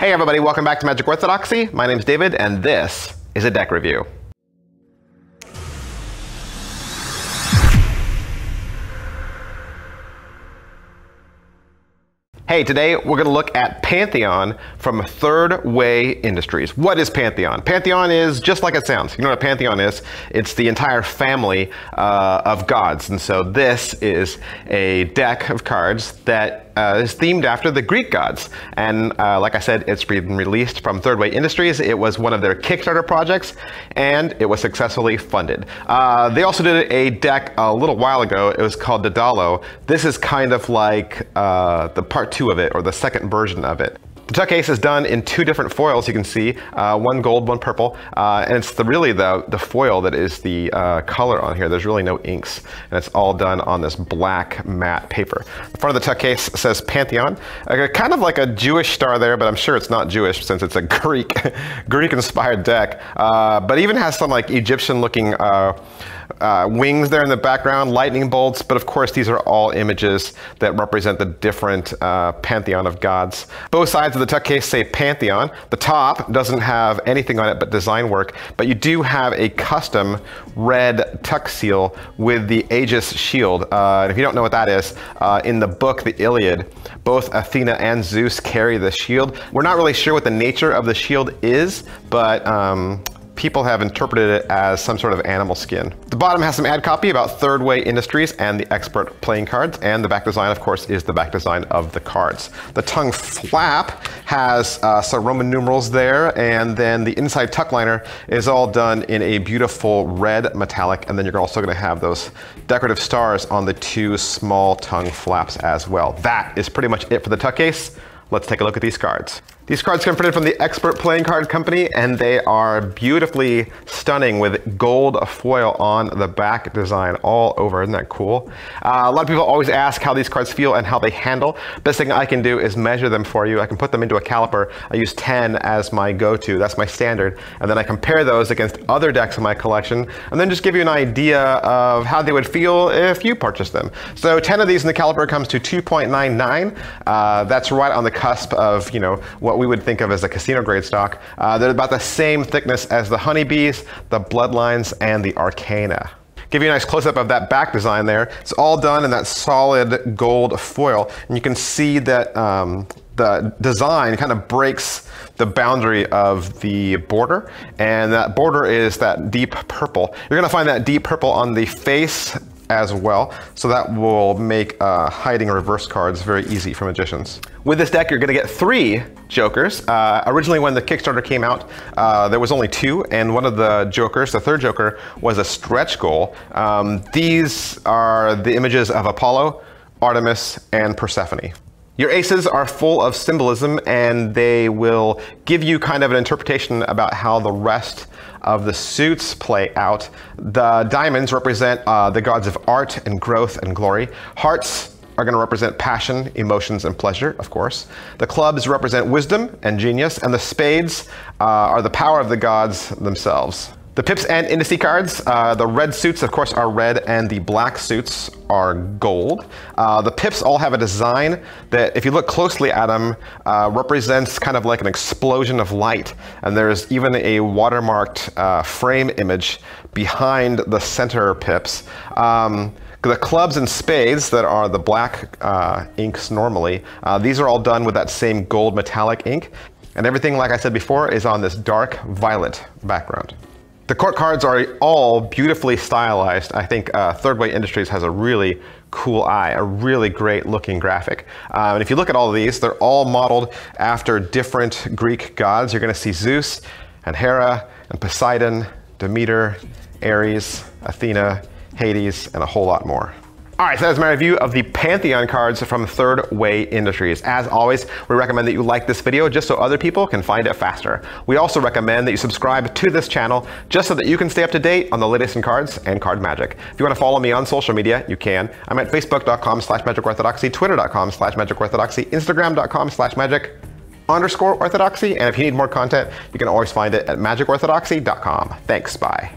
Hey everybody, welcome back to Magic Orthodoxy. My name's David, and this is a deck review. Hey, today we're going to look at Pantheon from Thirdway Industries. What is Pantheon? Pantheon is just like it sounds. You know what a Pantheon is? It's the entire family uh, of gods. And so this is a deck of cards that uh, is themed after the Greek gods. And uh, like I said, it's been released from Thirdway Industries. It was one of their Kickstarter projects, and it was successfully funded. Uh, they also did a deck a little while ago. It was called Daedalus. This is kind of like uh, the part two of it, or the second version of it. The tuck case is done in two different foils, you can see, uh, one gold, one purple, uh, and it's the, really the, the foil that is the uh, color on here. There's really no inks, and it's all done on this black matte paper. The front of the tuck case says Pantheon, uh, kind of like a Jewish star there, but I'm sure it's not Jewish since it's a Greek, Greek-inspired deck, uh, but even has some like Egyptian-looking uh, wings there in the background, lightning bolts, but of course these are all images that represent the different uh, pantheon of gods. Both sides of the tuck case say pantheon. The top doesn't have anything on it but design work, but you do have a custom red tuck seal with the Aegis shield. Uh, and if you don't know what that is, uh, in the book, the Iliad, both Athena and Zeus carry the shield. We're not really sure what the nature of the shield is, but um, people have interpreted it as some sort of animal skin. The bottom has some ad copy about Thirdway Industries and the expert playing cards, and the back design, of course, is the back design of the cards. The tongue flap has uh, some Roman numerals there, and then the inside tuck liner is all done in a beautiful red metallic, and then you're also gonna have those decorative stars on the two small tongue flaps as well. That is pretty much it for the tuck case. Let's take a look at these cards. These cards come printed from the Expert Playing Card Company and they are beautifully stunning with gold foil on the back design all over. Isn't that cool? Uh, a lot of people always ask how these cards feel and how they handle. Best thing I can do is measure them for you. I can put them into a caliper. I use 10 as my go-to. That's my standard. And then I compare those against other decks in my collection and then just give you an idea of how they would feel if you purchased them. So 10 of these in the caliper comes to 2.99. Uh, that's right on the cusp of, you know, what we would think of as a casino grade stock. Uh, they're about the same thickness as the honeybees, the bloodlines, and the arcana give you a nice close-up of that back design there. It's all done in that solid gold foil. And you can see that um, the design kind of breaks the boundary of the border. And that border is that deep purple. You're gonna find that deep purple on the face as well. So that will make uh, hiding reverse cards very easy for magicians. With this deck, you're gonna get three Jokers. Uh, originally when the Kickstarter came out, uh, there was only two, and one of the Jokers, the third Joker, was a stretch goal. Um, these are the images of Apollo, Artemis, and Persephone. Your aces are full of symbolism and they will give you kind of an interpretation about how the rest of the suits play out. The diamonds represent uh, the gods of art and growth and glory. Hearts are going to represent passion, emotions, and pleasure, of course. The clubs represent wisdom and genius, and the spades uh, are the power of the gods themselves. The pips and indice cards, uh, the red suits, of course, are red, and the black suits are gold. Uh, the pips all have a design that, if you look closely at them, uh, represents kind of like an explosion of light. And there's even a watermarked uh, frame image behind the center pips. Um, the clubs and spades that are the black uh, inks normally, uh, these are all done with that same gold metallic ink. And everything, like I said before, is on this dark violet background. The court cards are all beautifully stylized. I think uh, Thirdway Industries has a really cool eye, a really great looking graphic. Um, and if you look at all of these, they're all modeled after different Greek gods. You're gonna see Zeus and Hera and Poseidon, Demeter, Ares, Athena, Hades, and a whole lot more. All right, so that's my review of the Pantheon cards from Thirdway Industries. As always, we recommend that you like this video just so other people can find it faster. We also recommend that you subscribe to this channel just so that you can stay up to date on the latest in cards and card magic. If you want to follow me on social media, you can. I'm at facebook.com slash magicorthodoxy, twitter.com slash magicorthodoxy, instagram.com slash magic underscore orthodoxy. And if you need more content, you can always find it at magicorthodoxy.com. Thanks, bye.